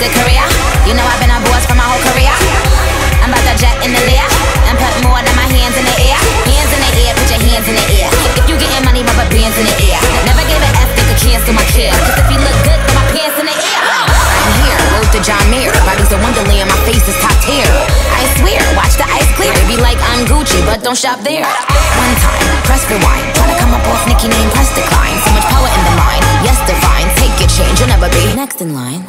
good career. You know I've been a boss for my whole career. I'm about to jet in the air and put more than my hands in the air. Hands in the air, put your hands in the air. If you getting money, rubber bands in the air. Never gave an F, take a chance to my kid. Cause if you look good, put my pants in the air. I'm here, wrote to John Mayer. Body's a wonderland, my face is top tier. I swear, watch the ice clear. It be like I'm Gucci, but don't shop there. One time, press rewind. Try to come up off Nicki name, press decline. So much power in the mind. Yes, divine. Take your change, you'll never be next in line.